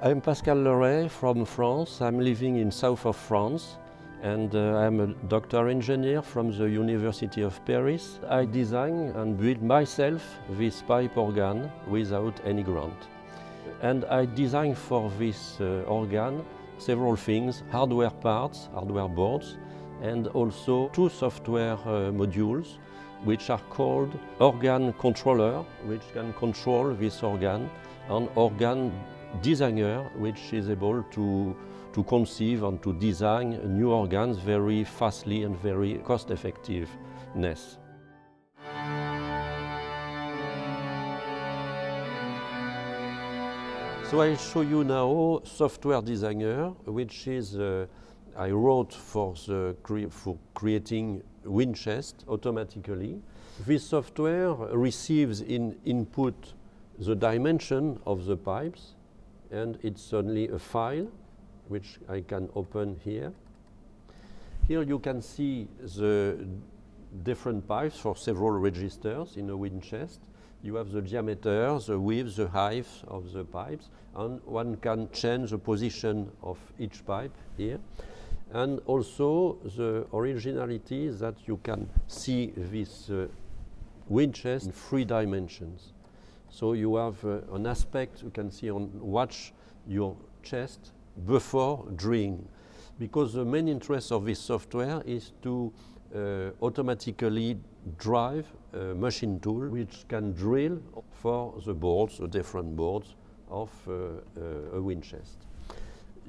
I'm Pascal Leray from France. I'm living in south of France and uh, I'm a doctor engineer from the University of Paris. I design and build myself this pipe organ without any grant. And I design for this uh, organ several things, hardware parts, hardware boards, and also two software uh, modules which are called organ controller, which can control this organ, and organ designer, which is able to, to conceive and to design new organs very fastly and very cost effectiveness. So I show you now software designer, which is uh, I wrote for, the cre for creating wind chest automatically. This software receives in input the dimension of the pipes and it's only a file which I can open here. Here you can see the different pipes for several registers in a wind chest. You have the diameter, the width, the height of the pipes, and one can change the position of each pipe here. And also the originality that you can see this uh, wind chest in three dimensions. So you have uh, an aspect you can see on watch your chest before drilling. Because the main interest of this software is to uh, automatically drive a machine tool which can drill for the boards, the different boards of uh, uh, a wind chest.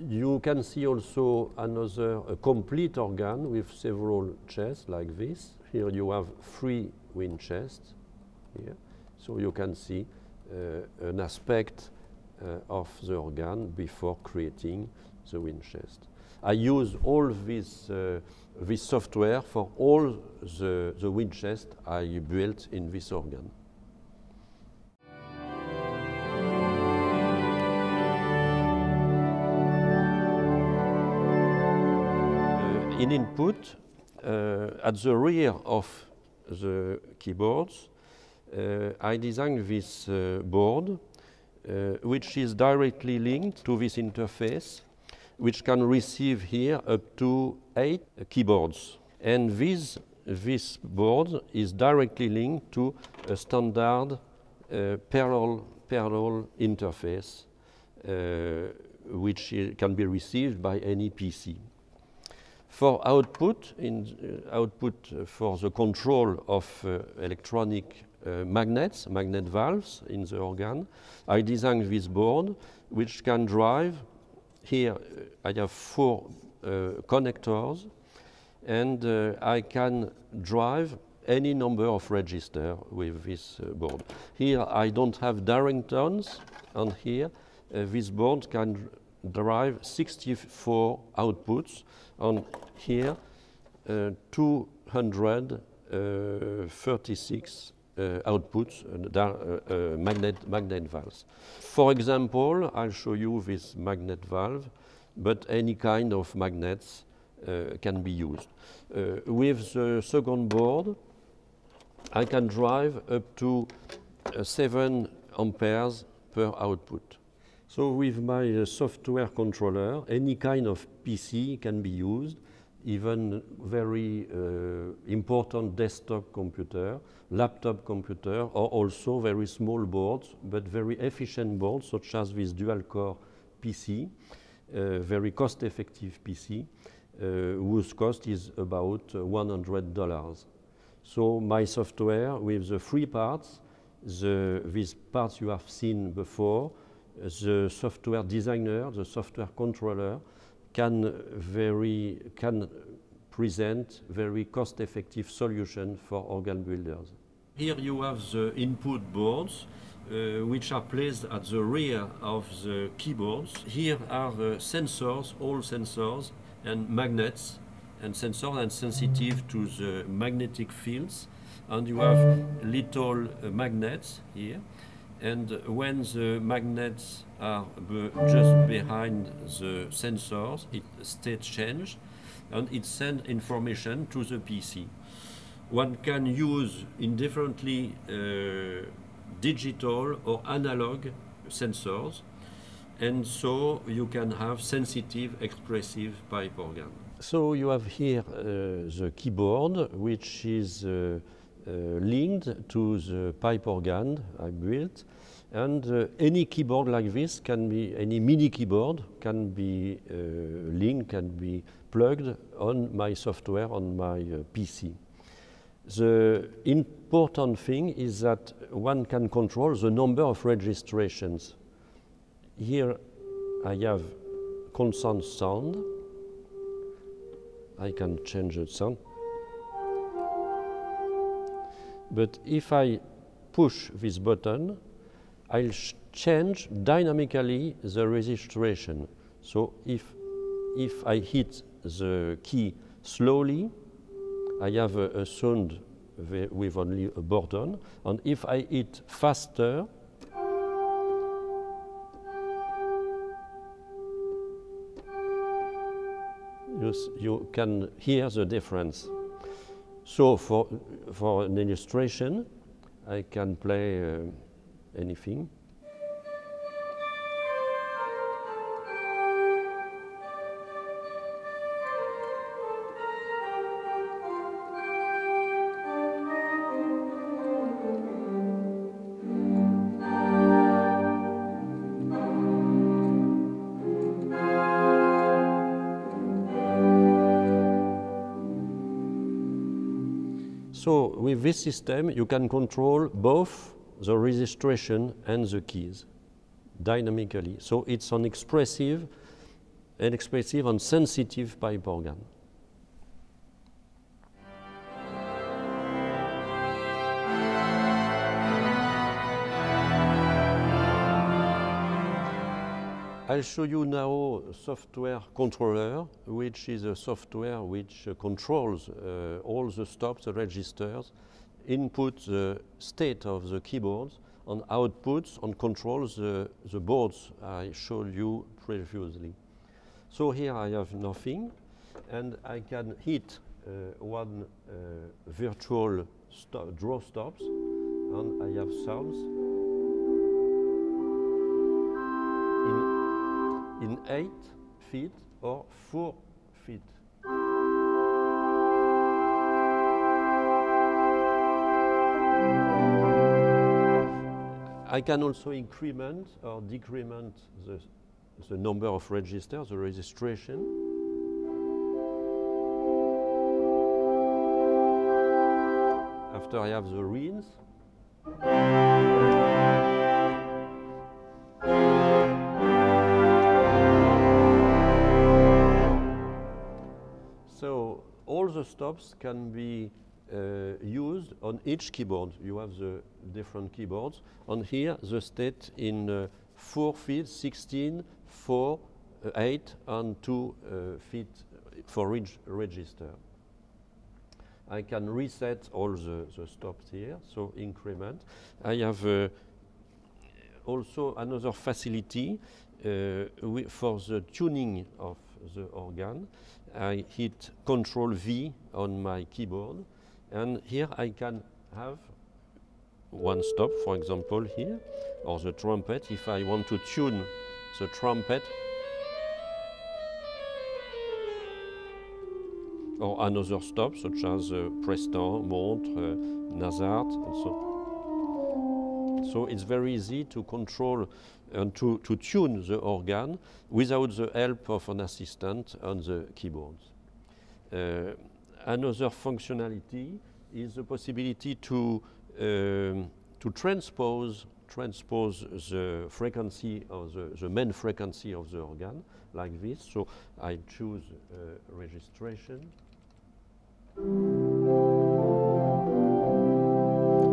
You can see also another complete organ with several chests like this. Here you have three wind chests here. So you can see uh, an aspect uh, of the organ before creating the wind chest. I use all this, uh, this software for all the, the I built in this organ. in input, uh, at the rear of the keyboards, uh, I designed this uh, board, uh, which is directly linked to this interface, which can receive here up to eight keyboards. And this, this board is directly linked to a standard parallel, parallel interface, which can be received by any PC. For output, in uh, output uh, for the control of uh, electronic uh, magnets, magnet valves in the organ. I designed this board which can drive, here uh, I have four uh, connectors and I can drive any number of registers with this uh, board. Here I don't have Darlingtons and here uh, this board can drive 64 outputs and here uh, 236 uh, outputs, uh, uh, magnet, magnet valves. For example, I'll show you this magnet valve, but any kind of magnets can be used. with the second board, I can drive up to 7 amperes per output. So with my uh, software controller, any kind of PC can be used even very uh, important desktop computer, laptop computer, or also very small boards, but very efficient boards, such as this dual-core PC, uh, very cost-effective PC, uh, whose cost is about $100. So my software with the three parts, the, these parts you have seen before, the software designer, the software controller, can very can present very cost-effective solution for organ builders. Here you have the input boards uh, which are placed at the rear of the keyboards. Here are the sensors, all sensors and magnets and sensors and sensitive to the magnetic fields. And you have little uh, magnets here and when the magnets are be just behind the sensors, it state change and it sends information to the PC. One can use indifferently uh, digital or analog sensors and so you can have sensitive, expressive pipe organ. So you have here uh, the keyboard, which is uh, linked to the pipe organ I built. And uh, any keyboard like this can be, any MIDI keyboard can be uh, linked, can be plugged on my software on my uh, PC. The important thing is that one can control the number of registrations. Here I have constant sound. I can change the sound. But if I push this button, I'll change dynamically the registration. So if, if I hit the key slowly, I have a, a sound with only a button. And if I hit faster, you, you can hear the difference. So for, for an illustration, I can play uh, anything. So with this system, you can control both the registration and the keys dynamically. So it's an expressive, an expressive and sensitive pipe organ. I'll show you now software controller, which is a software which uh, controls uh, all the stops, the registers, input the state of the keyboards, and outputs and controls the, the boards I showed you previously. So here I have nothing, and I can hit uh, one uh, virtual draw stops, and I have sounds in 8 feet or 4 feet. I can also increment or decrement the, the number of registers, the registration. After I have the reeds, stops can be uh, used on each keyboard. You have the different keyboards. On here, the state in uh, 4 feet, 16, 4, uh, 8, and 2 uh, feet for each register. I can reset all the, the stops here, so increment. I have uh, also another facility uh, for the tuning of the organ. I hit Control V on my keyboard, and here I can have one stop, for example, here, or the trumpet. If I want to tune the trumpet, or another stop, such as uh, Prestant, Montre, uh, Nazard, and so so it's very easy to control and to, to tune the organ without the help of an assistant on the keyboards. Uh, another functionality is the possibility to, um, to transpose, transpose the frequency of the, the main frequency of the organ like this. So I choose uh, registration.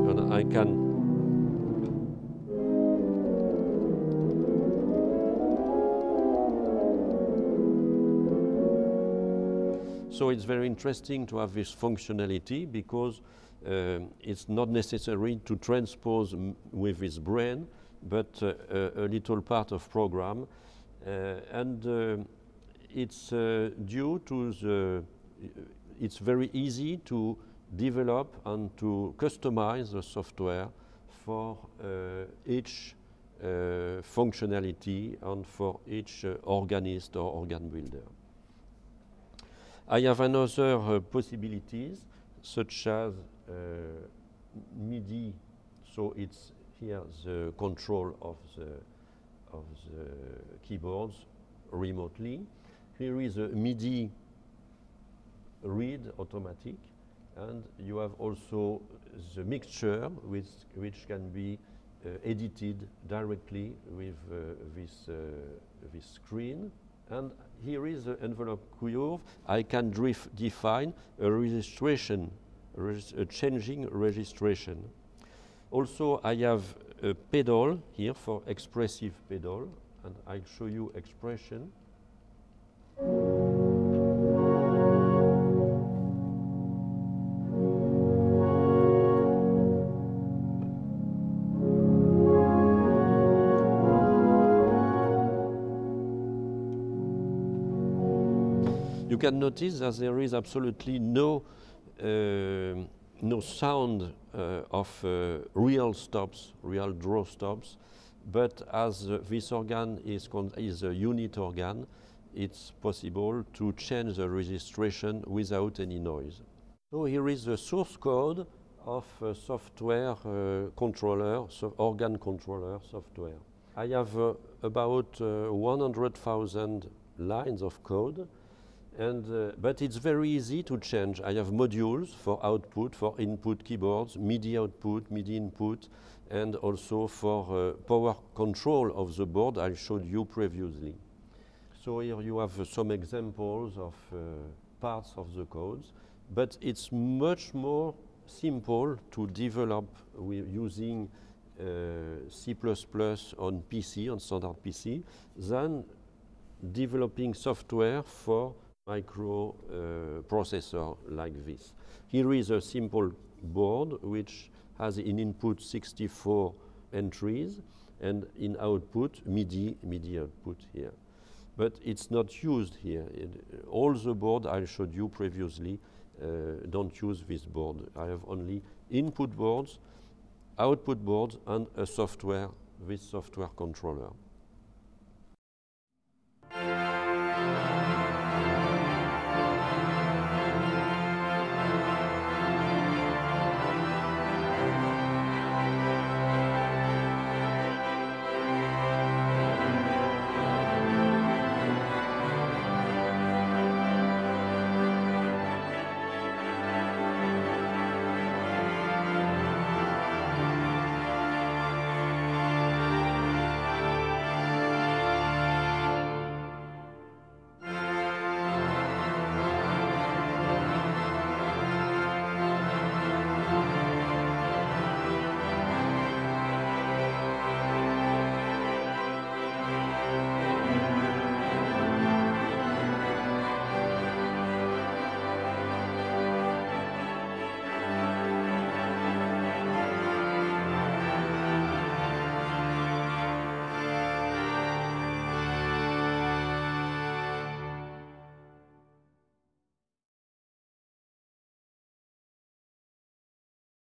And I can So it's very interesting to have this functionality because um, it's not necessary to transpose with this brain, but uh, a, a, little part of program. Uh, and uh, it's uh, due to the, it's very easy to develop and to customize the software for uh, each uh, functionality and for each uh, organist or organ builder. I have another uh, possibilities such as uh, MIDI, so it's here the control of the, of the keyboards remotely. Here is a MIDI read automatic and you have also the mixture which, which can be uh, edited directly with uh, this, uh, this screen. And here is the envelope curve. I can define a registration, a changing registration. Also, I have a pedal here for expressive pedal, and I'll show you expression. You can notice that there is absolutely no uh, no sound uh, of uh, real stops, real draw stops, but as this organ is, is a unit organ, it's possible to change the registration without any noise. So here is the source code of software uh, controller, so organ controller software. I have uh, about uh, 100,000 lines of code and, uh, but it's very easy to change. I have modules for output, for input keyboards, MIDI output, MIDI input, and also for uh, power control of the board I showed you previously. So here you have uh, some examples of uh, parts of the codes, but it's much more simple to develop using uh, C++ on PC, on standard PC, than developing software for microprocessor like this. Here is a simple board which has in input 64 entries and in output MIDI, MIDI output here. But it's not used here. It, all the board I showed you previously uh, don't use this board. I have only input boards, output boards and a software, this software controller.